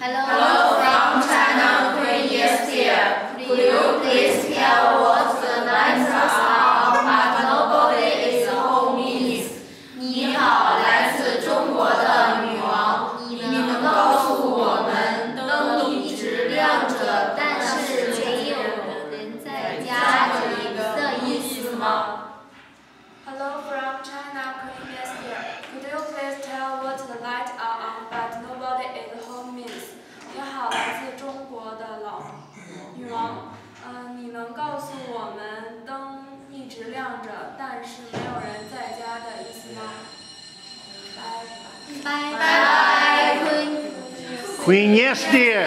Hello from China, Queen Yes dear. Could you please tell what the letters are but nobody is home means? 你好，来自中国的女王，你能告诉我们灯一直亮着，但是没有人在家的意思吗？Hello from China, Queen Yes dear. Could you please tell what the lights are on but nobody is home means? 你好，来自中国的老女王，嗯，你能告诉我们灯一直亮着，但是没有人在家的意思吗？拜拜，Queen。Queen, yes, dear.